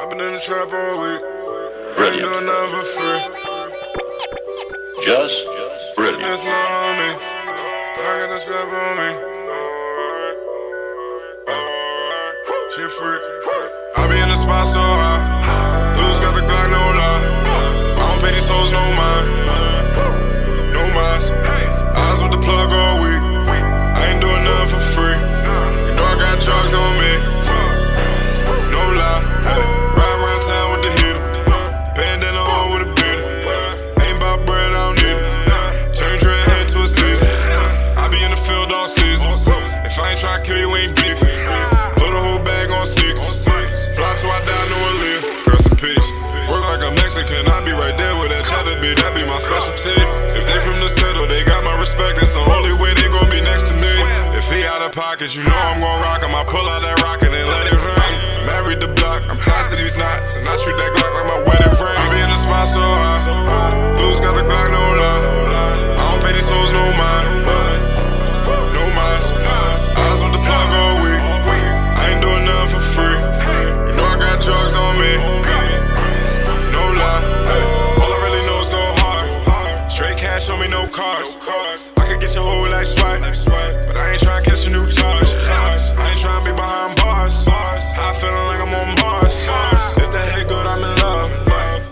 I've been in the trap all week. Brilliant. Ain't doing nothing for free. Just brilliant. This love on. I got the strap on me. She free. I be in the spot so high. Lose got the Glock, no lie. All season. If I ain't try to kill you, ain't beef. Put a whole bag on sneakers. Fly I die, no live. Rest in peace. Work like a Mexican, I be right there with that cheddar beat. That be my specialty. If they from the settle, they got my respect. That's the only way they gon' be next to me. If he out of pocket, you know I'm gon' rock him. I pull out that rocket and let it ring. Married the block, I'm tied to these knots, and I treat that Glock like my wedding ring. I be in the spot so high. Lose got cards. I could get your whole life swipe. But I ain't trying to catch a new charge. I ain't trying to be behind bars. I feeling like I'm on Mars. If that hit good, I'm in love.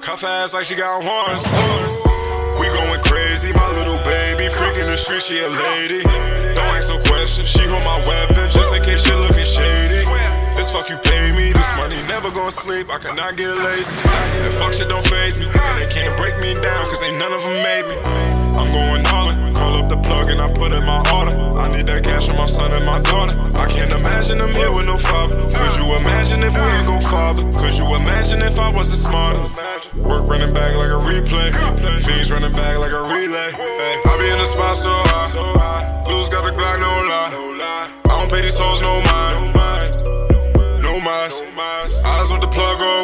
Cuff ass like she got horns. We going crazy, my little baby. Freaking the street, she a lady. Don't ask no questions, she hold my weapon just in case you're looking shady. This fuck you pay me, this money never gonna sleep. I cannot get lazy. And fuck shit don't phase me. And they can't break me down, cause ain't none of them made me. I'm going and I put in my order. I need that cash for my son and my daughter. I can't imagine them here with no father. Could you imagine if we ain't go father? Could you imagine if I wasn't smarter? Work running back like a replay. Fiends running back like a relay. I be in the spot so high. Lose got a Glock, no lie. I don't pay these hoes no mind. No minds. Eyes with the plug all